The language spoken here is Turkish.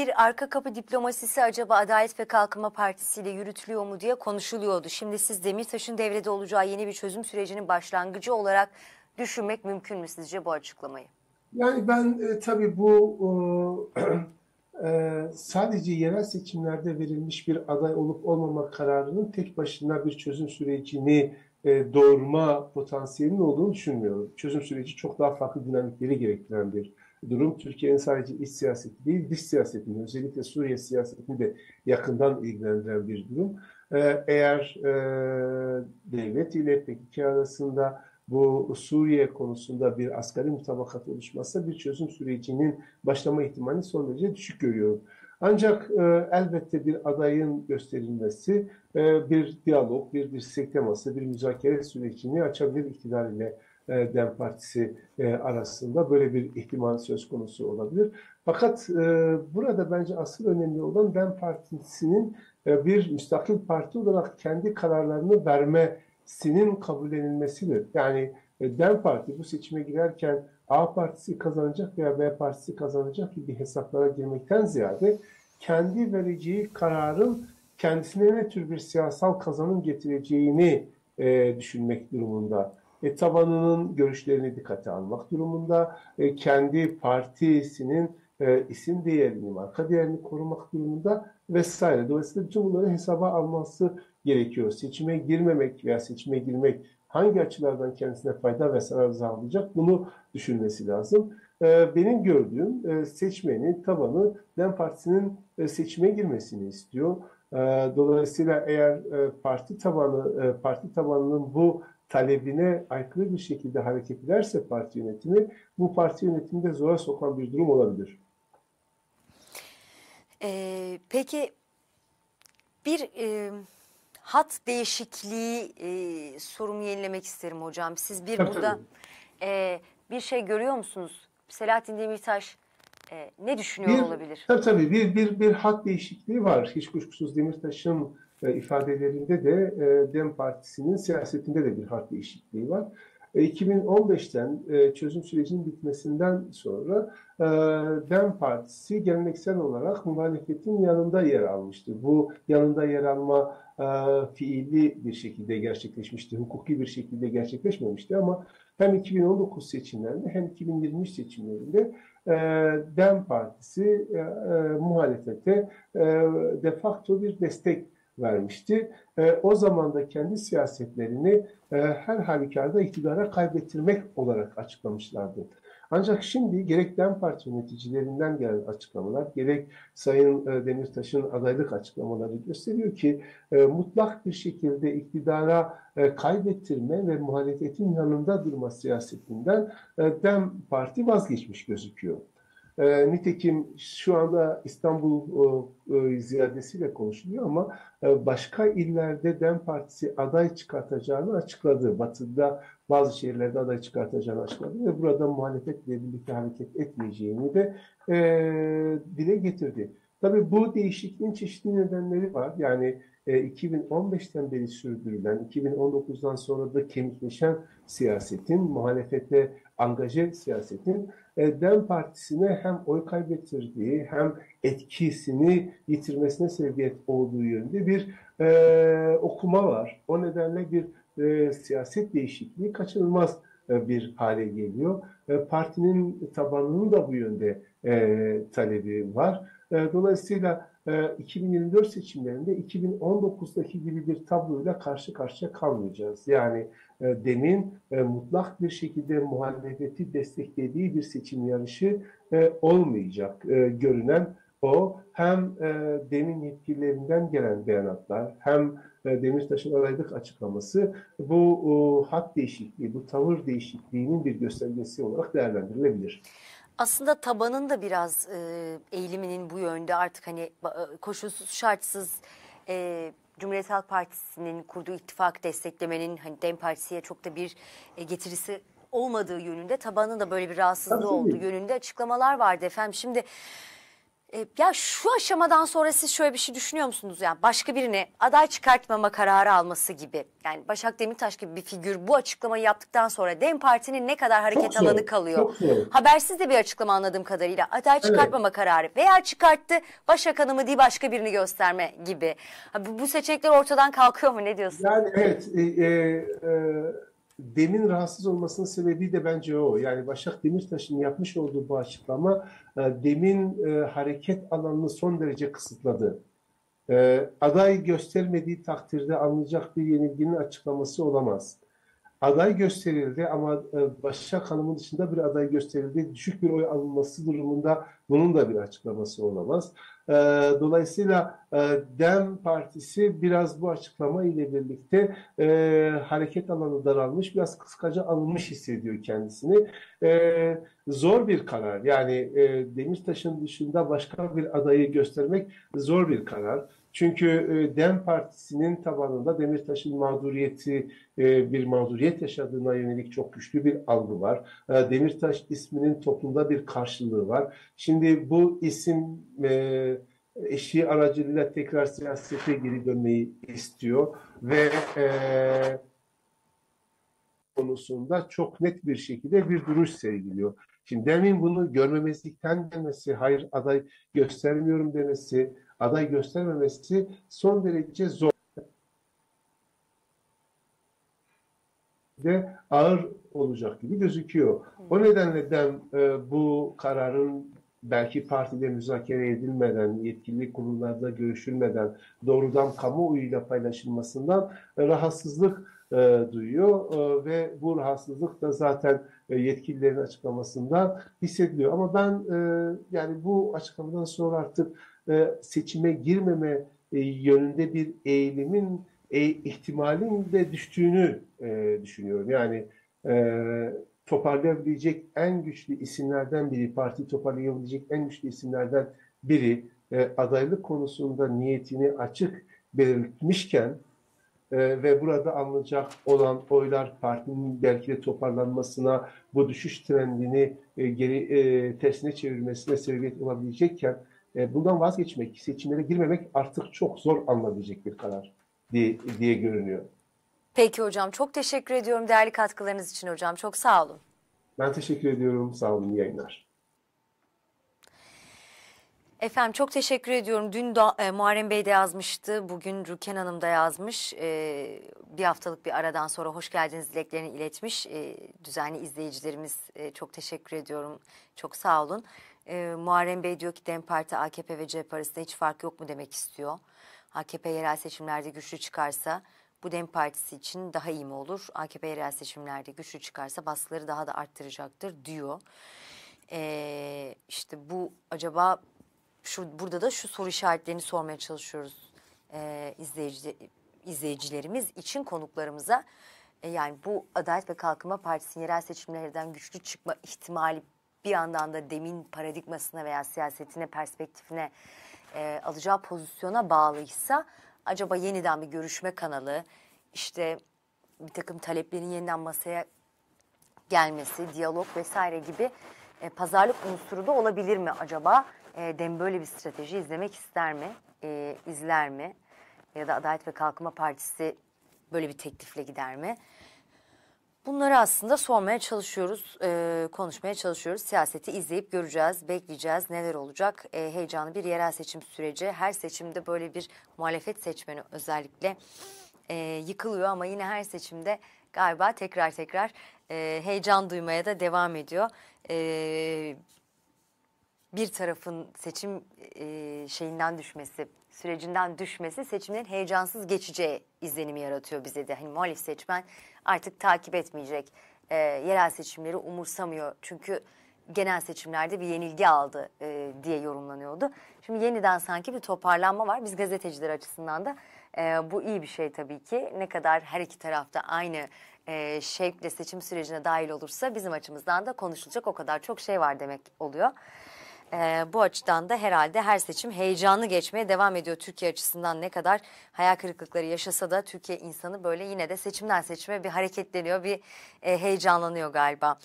Bir arka kapı diplomasisi acaba Adalet ve Kalkınma Partisi ile yürütülüyor mu diye konuşuluyordu. Şimdi siz Demirtaş'ın devrede olacağı yeni bir çözüm sürecinin başlangıcı olarak düşünmek mümkün mü sizce bu açıklamayı? Yani ben e, tabii bu e, e, sadece yerel seçimlerde verilmiş bir aday olup olmama kararının tek başına bir çözüm sürecini e, doğurma potansiyelinin olduğunu düşünmüyorum. Çözüm süreci çok daha farklı dinamikleri gerektiren bir durum. Türkiye'nin sadece iç siyaseti değil, dış siyasetini, özellikle Suriye siyasetini de yakından ilgilendiren bir durum. E, eğer e, devlet ile PKK arasında bu Suriye konusunda bir asgari mutabakat oluşmazsa bir çözüm sürecinin başlama ihtimali son derece düşük görüyorum. Ancak e, elbette bir adayın gösterilmesi e, bir diyalog, bir dirsek teması, bir müzakere sürecini açabilir iktidar ile DEM Partisi e, arasında böyle bir ihtimal söz konusu olabilir. Fakat e, burada bence asıl önemli olan DEM Partisi'nin e, bir müstakil parti olarak kendi kararlarını vermesinin kabullenilmesidir. Yani e, DEM Parti bu seçime girerken A partisi kazanacak veya B partisi kazanacak gibi hesaplara girmekten ziyade kendi vereceği kararın kendisine ne tür bir siyasal kazanım getireceğini e, düşünmek durumunda. E, tabanının görüşlerini dikkate almak durumunda, e, kendi partisinin e, isim değerini, marka değerini korumak durumunda vesaire. Dolayısıyla bütün bunları hesaba alması gerekiyor. Seçime girmemek veya seçime girmek hangi açılardan kendisine fayda ve zarar sağlayacak bunu düşünmesi lazım. Ee, benim gördüğüm e, seçmenin tabanı DEM Partisi'nin e, seçime girmesini istiyor. Dolayısıyla eğer e, parti tabanı parti tabanının bu talebine aykırı bir şekilde hareket ederse parti yönetimi bu parti yönetiminde zora sokan bir durum olabilir. Ee, peki bir e, hat değişikliği e, sorumu yenilemek isterim hocam. Siz bir tabii, burada E, bir şey görüyor musunuz? Selahattin Demirtaş e, ne düşünüyor bir, olabilir? Tabii tabii bir, bir, bir hat değişikliği var. Hiç kuşkusuz Demirtaş'ın e, ifadelerinde de e, DEM Partisi'nin siyasetinde de bir hat değişikliği var. 2015'ten e, çözüm sürecinin bitmesinden sonra DEM Partisi geleneksel olarak muhalefetin yanında yer almıştı. Bu yanında yer alma fiili bir şekilde gerçekleşmişti, hukuki bir şekilde gerçekleşmemişti ama hem 2019 seçimlerinde hem 2023 seçimlerinde DEM Partisi muhalefete de facto bir destek vermişti. E, o zaman da kendi siyasetlerini e, her halükarda iktidara kaybettirmek olarak açıklamışlardı. Ancak şimdi gerek DEM Parti yöneticilerinden gelen açıklamalar, gerek Sayın e, Demirtaş'ın adaylık açıklamaları gösteriyor ki e, mutlak bir şekilde iktidara e, kaybettirme ve muhalefetin yanında durma siyasetinden e, DEM Parti vazgeçmiş gözüküyor. E, nitekim şu anda İstanbul e, ziyadesiyle konuşuluyor ama e, başka illerde DEM Partisi aday çıkartacağını açıkladı. Batı'da bazı şehirlerde aday çıkartacağını açıkladı ve burada muhalefetle birlikte hareket etmeyeceğini de e, dile getirdi. Tabii bu değişikliğin çeşitli nedenleri var. Yani 2015'ten e, beri sürdürülen, 2019'dan sonra da kemikleşen siyasetin, muhalefete angaje siyasetin e, DEM Partisi'ne hem oy kaybettirdiği hem etkisini yitirmesine sebebiyet olduğu yönde bir e, okuma var. O nedenle bir e, siyaset değişikliği kaçınılmaz bir hale geliyor. E, partinin tabanının da bu yönde e, talebi var. E, dolayısıyla 2024 seçimlerinde 2019'daki gibi bir tabloyla karşı karşıya kalmayacağız. Yani demin mutlak bir şekilde muhalefeti desteklediği bir seçim yarışı olmayacak görünen o hem demin yetkililerinden gelen beyanatlar hem Demirtaş'ın adaylık açıklaması bu hat değişikliği, bu tavır değişikliğinin bir göstergesi olarak değerlendirilebilir. Aslında tabanın da biraz e, eğiliminin bu yönde artık hani e, koşulsuz şartsız e, Cumhuriyet Halk Partisi'nin kurduğu ittifak desteklemenin hani DEM Partisi'ye çok da bir e, getirisi olmadığı yönünde tabanın da böyle bir rahatsızlığı olduğu yönünde açıklamalar vardı efendim. Şimdi E, ya şu aşamadan sonra siz şöyle bir şey düşünüyor musunuz? Yani başka birini aday çıkartmama kararı alması gibi. Yani Başak Demirtaş gibi bir figür bu açıklamayı yaptıktan sonra DEM Parti'nin ne kadar hareket zor, alanı kalıyor? çok zor. Habersiz de bir açıklama anladığım kadarıyla. Aday çıkartmama kararı veya çıkarttı Başak Hanım'ı değil başka birini gösterme gibi. Ha, bu, bu seçenekler ortadan kalkıyor mu? Ne diyorsun? Yani evet, e, e, e, Dem'in rahatsız olmasının sebebi de bence o. Yani Başak Demirtaş'ın yapmış olduğu bu açıklama e, Dem'in e, hareket alanını son derece kısıtladı. E, aday göstermediği takdirde alınacak bir yenilginin açıklaması olamaz. Aday gösterildi ama e, Başak Hanım'ın dışında bir aday gösterildi. Düşük bir oy alınması durumunda bunun da bir açıklaması olamaz. E, Dolayısıyla e, DEM Partisi biraz bu açıklama ile birlikte hareket alanı daralmış, biraz kıskaca alınmış hissediyor kendisini. Zor bir karar. Yani Demirtaş'ın dışında başka bir adayı göstermek zor bir karar. Çünkü e, DEM Partisi'nin tabanında Demirtaş'ın mağduriyeti, e, bir mağduriyet yaşadığına yönelik çok güçlü bir algı var. E, Demirtaş isminin toplumda bir karşılığı var. Şimdi bu isim e, eşi aracılığıyla tekrar siyasete geri dönmeyi istiyor ve konusunda çok net bir şekilde bir duruş sergiliyor. Şimdi demin bunu görmemezlikten gelmesi, hayır aday göstermiyorum demesi, aday göstermemesi son derece zor ve ağır olacak gibi gözüküyor. O nedenle de e, bu kararın belki partide müzakere edilmeden, yetkili kurumlarda görüşülmeden doğrudan kamuoyuyla paylaşılmasından e, rahatsızlık e, duyuyor e, ve bu rahatsızlık da zaten e, yetkililerin açıklamasından hissediliyor. Ama ben e, yani bu açıklamadan sonra artık seçime girmeme e, yönünde bir eğilimin e, ihtimalin de düştüğünü e, düşünüyorum. Yani e, toparlayabilecek en güçlü isimlerden biri, parti toparlayabilecek en güçlü isimlerden biri e, adaylık konusunda niyetini açık belirtmişken e, ve burada alınacak olan oylar partinin belki de toparlanmasına, bu düşüş trendini e, geri e, tersine çevirmesine sebebiyet olabilecekken e, bundan vazgeçmek, seçimlere girmemek artık çok zor alınabilecek bir karar diye, diye görünüyor. Peki hocam çok teşekkür ediyorum değerli katkılarınız için hocam. Çok sağ olun. Ben teşekkür ediyorum. Sağ olun. İyi yayınlar. Efendim çok teşekkür ediyorum. Dün da, e, Muharrem Bey de yazmıştı. Bugün Rüken Hanım da yazmış. E, bir haftalık bir aradan sonra hoş geldiniz dileklerini iletmiş. E, düzenli izleyicilerimiz e, çok teşekkür ediyorum. Çok sağ olun. E, Muharrem Bey diyor ki DEM Parti, AKP ve CHP arasında hiç fark yok mu demek istiyor. AKP yerel seçimlerde güçlü çıkarsa bu DEM Partisi için daha iyi mi olur? AKP yerel seçimlerde güçlü çıkarsa baskıları daha da arttıracaktır diyor. E, işte bu acaba şu burada da şu soru işaretlerini sormaya çalışıyoruz e, izleyici, izleyicilerimiz için konuklarımıza. E, yani bu Adalet ve Kalkınma Partisi'nin yerel seçimlerden güçlü çıkma ihtimali bir yandan da demin paradigmasına veya siyasetine, perspektifine e, alacağı pozisyona bağlıysa acaba yeniden bir görüşme kanalı, işte bir takım taleplerin yeniden masaya gelmesi, diyalog vesaire gibi e, pazarlık unsuru da olabilir mi acaba? E, Dem böyle bir strateji izlemek ister mi? E, izler mi? Ya da Adalet ve Kalkınma Partisi böyle bir teklifle gider mi? Bunları aslında sormaya çalışıyoruz, e, konuşmaya çalışıyoruz. Siyaseti izleyip göreceğiz, bekleyeceğiz neler olacak. E, heyecanlı bir yerel seçim süreci. Her seçimde böyle bir muhalefet seçmeni özellikle e, yıkılıyor ama yine her seçimde galiba tekrar tekrar e, heyecan duymaya da devam ediyor. E, bir tarafın seçim e, şeyinden düşmesi, sürecinden düşmesi seçimlerin heyecansız geçeceği izlenimi yaratıyor bize de. Hani muhalif seçmen artık takip etmeyecek, e, yerel seçimleri umursamıyor. Çünkü genel seçimlerde bir yenilgi aldı e, diye yorumlanıyordu. Şimdi yeniden sanki bir toparlanma var. Biz gazeteciler açısından da e, bu iyi bir şey tabii ki. Ne kadar her iki tarafta aynı e, şevkle seçim sürecine dahil olursa bizim açımızdan da konuşulacak o kadar çok şey var demek oluyor. Ee, bu açıdan da herhalde her seçim heyecanlı geçmeye devam ediyor. Türkiye açısından ne kadar hayal kırıklıkları yaşasa da Türkiye insanı böyle yine de seçimden seçime bir hareketleniyor, bir e, heyecanlanıyor galiba.